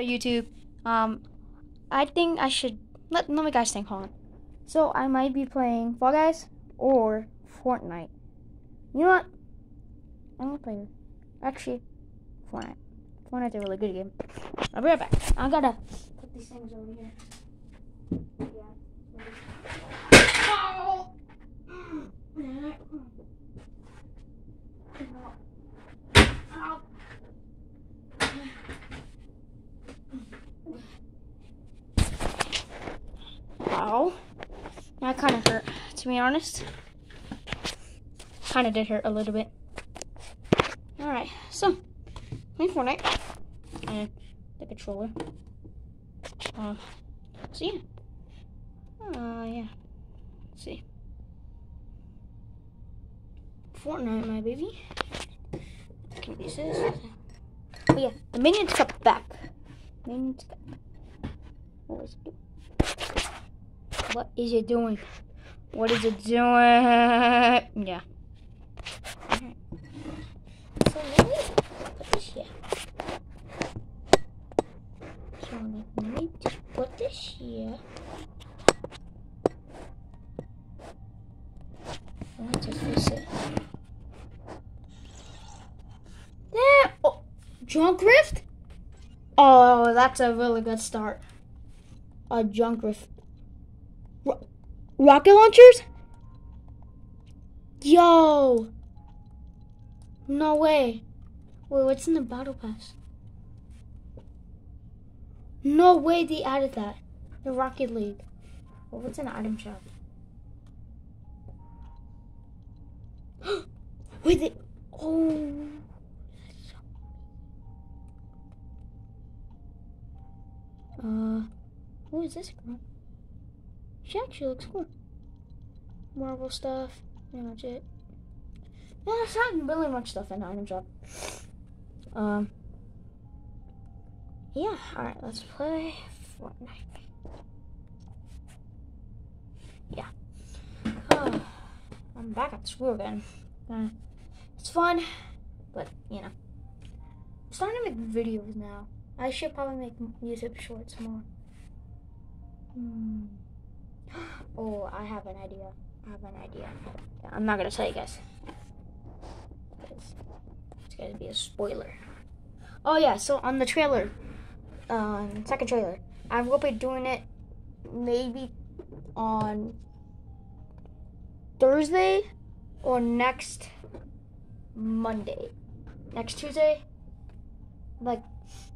YouTube. Um, I think I should let let me guys think. Hold on. So I might be playing Fall Guys or Fortnite. You know what? I'm gonna play. Actually, Fortnite. Fortnite's a really good game. I'll be right back. I gotta put these things over here. Yeah. Oh! Ow. Ow. That kind of hurt, to be honest. Kind of did hurt a little bit. Alright, so, playing Fortnite. And the controller. Uh, so yeah. Uh, yeah. Let's see. Fortnite, my baby. Can this? Oh yeah, the minions come back. Minions come What is it? What is it doing? What is it doing? Yeah. So let me put this here. So let me just put this here. Let me just fix it. There! Oh, junk rift? Oh, that's a really good start. A junk rift. Ro- rocket launchers? Yo! No way. Wait, what's in the battle pass? No way they added that. The Rocket League. Well, what's in item shop? Wait, they. Oh. Uh, who is this girl? She actually looks cool. Marvel stuff, pretty much it. Yeah, there's not really much stuff in item shop. Um, yeah, alright, let's play Fortnite. Yeah. Oh, I'm back at school again. Uh, it's fun, but, you know. I'm starting to make videos now. I should probably make YouTube shorts more. Hmm. Oh, I have an idea. I have an idea. Yeah, I'm not gonna tell you guys. It's, it's gonna be a spoiler. Oh yeah, so on the trailer, um, second trailer, I will be doing it maybe on Thursday or next Monday. Next Tuesday, like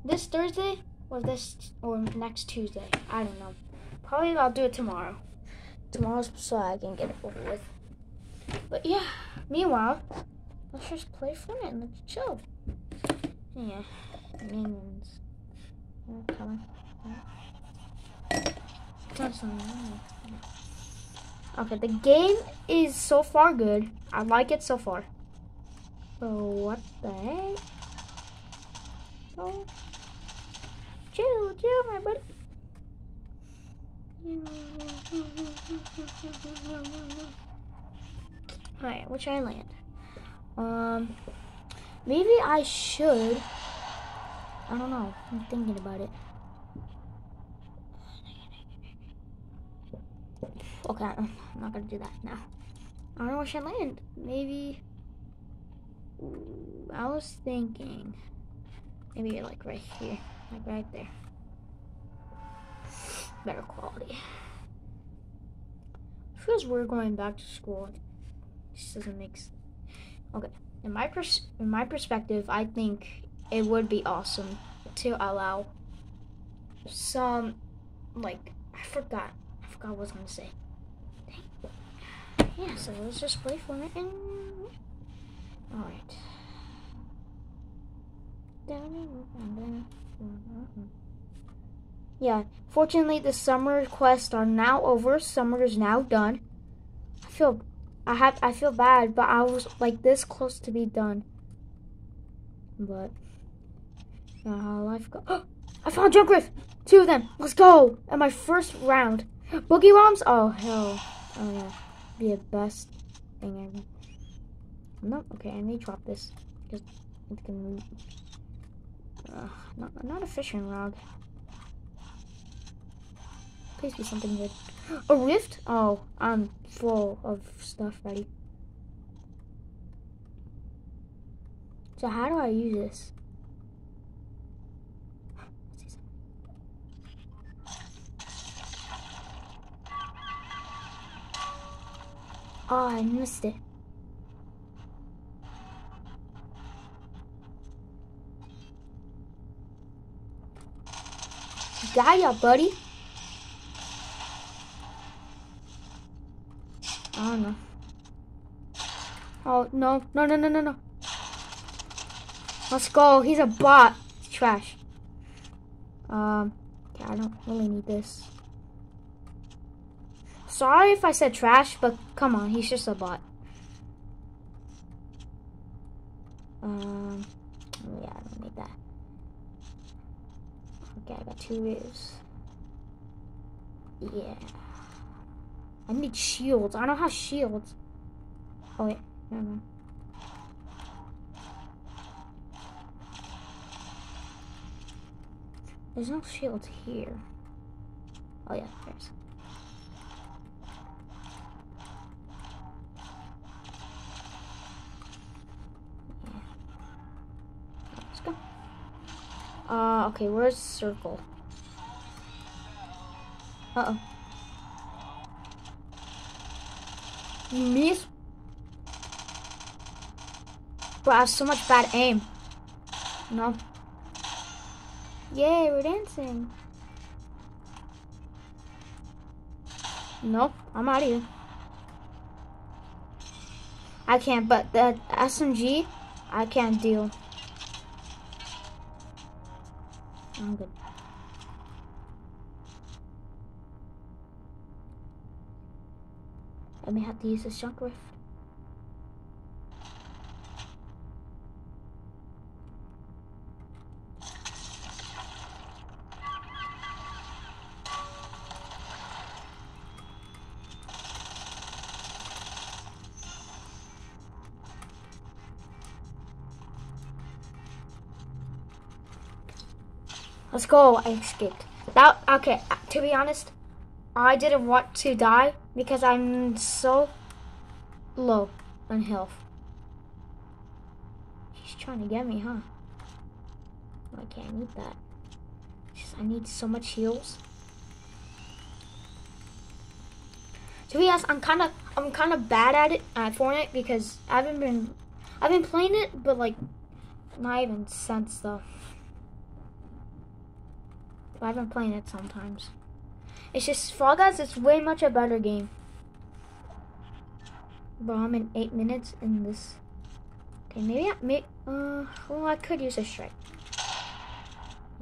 this Thursday or this or next Tuesday. I don't know. Probably I'll do it tomorrow. Tomorrow's so I can get it over with. But yeah, meanwhile, let's just play Fortnite and let's chill. Yeah, minions. Come on. Okay, the game is so far good. I like it so far. So what the heck? Oh, chill, chill, my buddy. Alright, where should I land? Um, maybe I should. I don't know. I'm thinking about it. Okay, I'm not gonna do that now. I don't know where should I land. Maybe. I was thinking. Maybe like right here, like right there. Better quality. Feels weird going back to school. This doesn't make sense. Okay, in my pers- in my perspective, I think it would be awesome to allow some, like I forgot, I forgot what I was gonna say. Dang. Yeah, so let's just play for it and all right. Yeah, fortunately the summer quests are now over. Summer is now done. I feel I have I feel bad, but I was like this close to be done. But not how life goes. I found Junk Rift! Two of them. Let's go! At my first round. Boogie bombs? Oh hell. Oh yeah. Be the best thing ever. No, okay, I need to drop this because it can Uh, not, not a fishing rod. Please be something good. A rift? Oh, I'm full of stuff ready. So how do I use this? Oh, I missed it. Ya, buddy. Don't know. Oh, no. No, no, no, no, no. Let's go. He's a bot. Trash. Um, okay, I don't really need this. Sorry if I said trash, but come on, he's just a bot. Um, yeah, I don't need that. Okay, I got two ribs. Yeah. I need shields. I don't have shields. Oh, wait. Never mind. There's no shields here. Oh, yeah, there's. Let's go. Uh, okay, where's circle? Uh-oh. You miss? Bro, I have so much bad aim. No. Yay, we're dancing. Nope, I'm out of here. I can't, but the SMG, I can't deal. I'm good. I may have to use this junk rift. Let's go. I escaped. That okay. To be honest, I didn't want to die because I'm so low on health. She's trying to get me, huh? Okay, I can't need that. I need so much heals. To be honest, I'm kind of I'm kind of bad at it at Fortnite because I haven't been I've been playing it, but like not even since the I've been playing it sometimes. It's just Fall Guys. It's way much a better game. Bro, I'm in eight minutes in this. Okay, maybe I may. Uh, well, I could use a strike.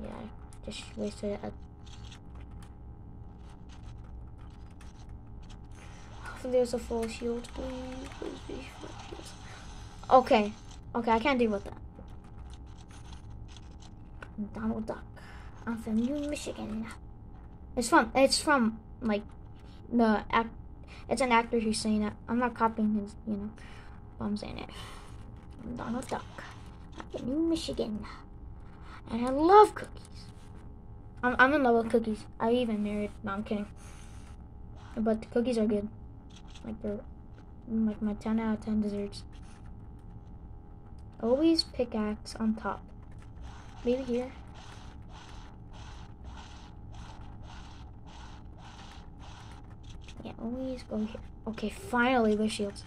Yeah, I just wasted it. Hopefully, there's a full shield. Okay, okay, I can't deal with that. Donald Duck. I'm from New Michigan. It's from it's from like the act. It's an actor who's saying it. I'm not copying his, you know. I'm saying it. I'm Donald Duck. I'm New Michigan, and I love cookies. I'm I'm in love with cookies. I even married. No, I'm kidding. But the cookies are good. Like they're like my 10 out of 10 desserts. Always pickaxe on top. Maybe here. Yeah, always go here. Okay, finally the shields.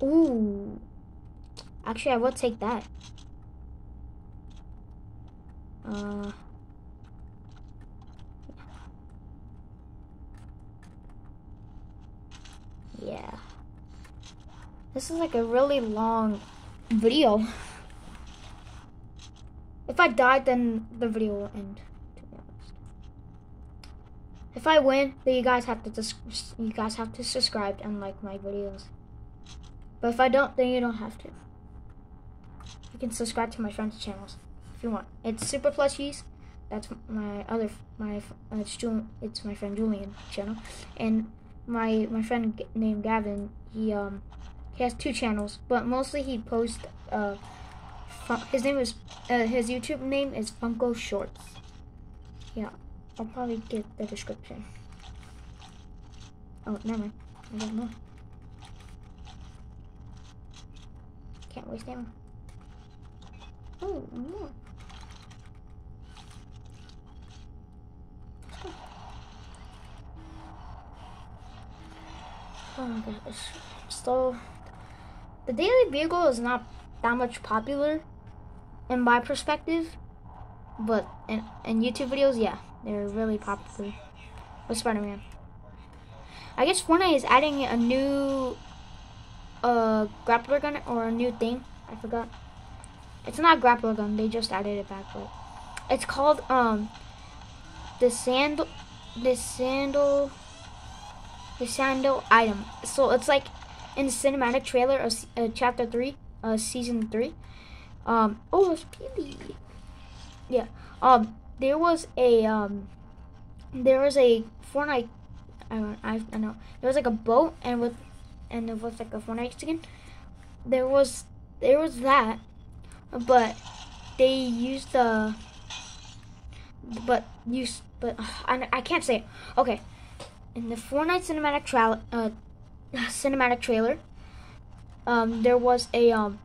Ooh. Actually, I will take that. Uh. Yeah. This is like a really long video. If I die, then the video will end. If I win, then you guys have to you guys have to subscribe and like my videos. But if I don't, then you don't have to. You can subscribe to my friends' channels if you want. It's Super Plushies. That's my other my it's Julian, it's my friend Julian channel, and my my friend named Gavin, he um he has two channels, but mostly he posts uh his name is uh, his YouTube name is Funko Shorts. Yeah, I'll probably get the description. Oh, never mind. I don't know. Can't waste ammo. Oh, more. Oh my gosh. So, the Daily Bugle is not that much popular in my perspective, but in, in YouTube videos, yeah, they're really popular with Spider Man. I guess Fortnite is adding a new uh, grappler gun or a new thing. I forgot. It's not grappler gun, they just added it back, but it's called um the sandal the sandal the sandal item. So it's like in the cinematic trailer of uh, chapter three, uh, season three. Um, oh, it's Peely. Yeah. Um, there was a um, there was a Fortnite. I don't, I, I know there was like a boat and with and it was like a Fortnite skin. There was there was that, but they used the but use but I, I can't say it. Okay, in the Fortnite cinematic trailer, uh, cinematic trailer, um, there was a um,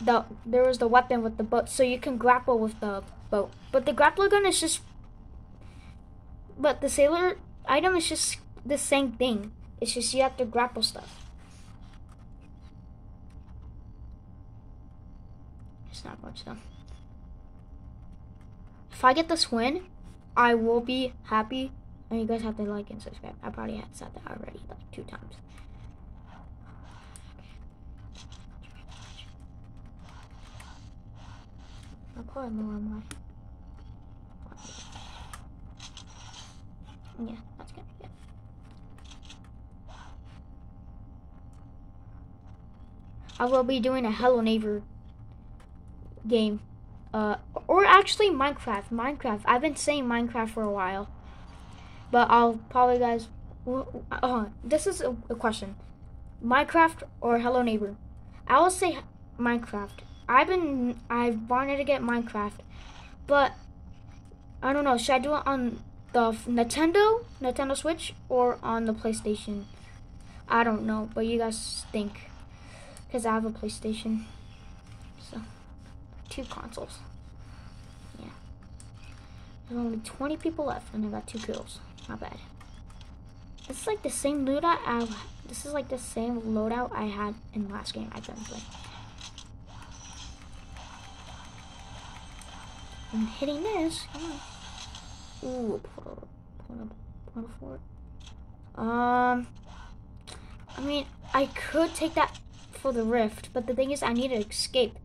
the there was the weapon with the boat, so you can grapple with the boat. But the grappler gun is just, but the sailor item is just the same thing. It's just you have to grapple stuff. It's not much though. If I get this win, I will be happy and you guys have to like and subscribe. I probably had said that already, like two times. Probably more on my. Yeah, that's good. Yeah. I will be doing a Hello Neighbor game. Uh, or actually Minecraft. Minecraft. I've been saying Minecraft for a while. But I'll probably guys. Uh, this is a, a question: Minecraft or Hello Neighbor? I will say Minecraft. I've been I've wanted to get Minecraft, but I don't know. Should I do it on the Nintendo, Nintendo Switch, or on the PlayStation? I don't know, but you guys think? Because I have a PlayStation, so two consoles. Yeah. There's only 20 people left, and I got two kills. Not bad. This is like the same loadout. I, this is like the same loadout I had in last game I couldn't I'm hitting this. Come on. Ooh, portal, portal. Um, I mean, I could take that for the rift, but the thing is, I need to escape.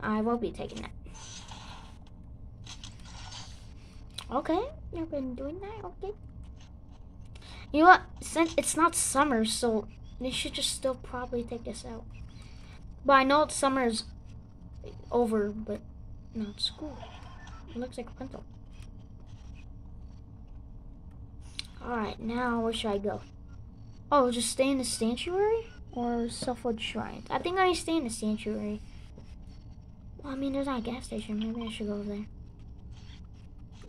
I won't be taking that. Okay, you've been doing that, okay. You know what? Since it's not summer, so they should just still probably take this out. But I know summer's over, but not school. It looks like a pencil. Alright, now where should I go? Oh, just stay in the sanctuary? Or Shuffled Shrines? I think I need to stay in the sanctuary. Well, I mean, there's not a gas station. Maybe I should go over there.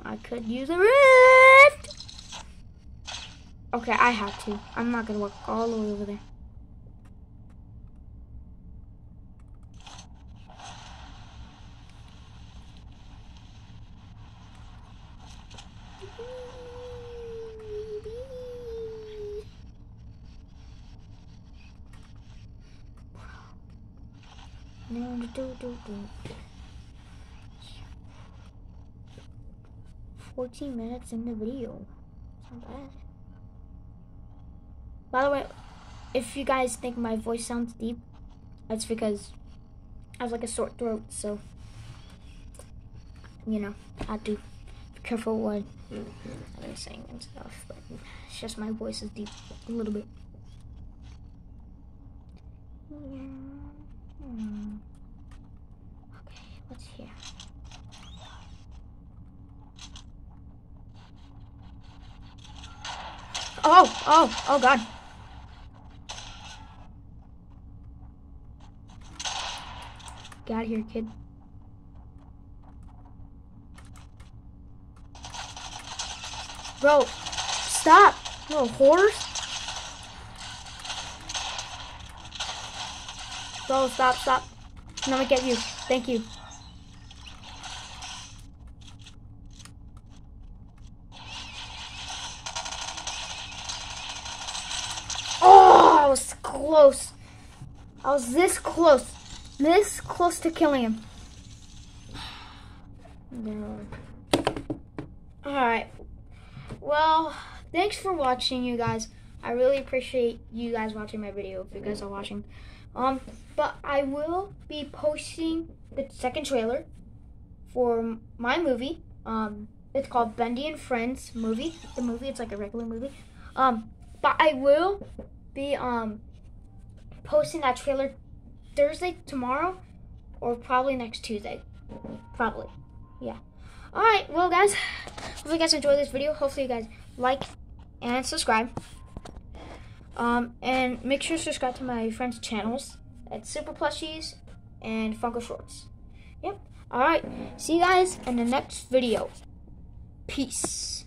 I could use a rift! Okay, I have to. I'm not gonna walk all the way over there. Fourteen minutes in the video. Not bad. By the way, if you guys think my voice sounds deep, that's because I have like a sore throat, so you know, I to be careful what I'm saying and stuff. But it's just my voice is deep a little bit. Hmm. Okay, what's here? Oh, oh, oh God. Get out of here, kid. Bro, stop. Little horse. Bro, stop, stop. I'm gonna get you. Thank you. Close. I was this close. This close to killing him. No. Alright. Well, thanks for watching, you guys. I really appreciate you guys watching my video, if you guys are watching. Um, but I will be posting the second trailer for my movie. Um, it's called Bendy and Friends movie. The movie, it's like a regular movie. Um, but I will be um posting that trailer Thursday tomorrow, or probably next Tuesday. Probably, yeah. All right, well, guys, hopefully you guys enjoyed this video. Hopefully you guys like and subscribe. Um, and make sure to subscribe to my friends' channels at Super Plushies and Funko Shorts. Yep. All right. See you guys in the next video. Peace.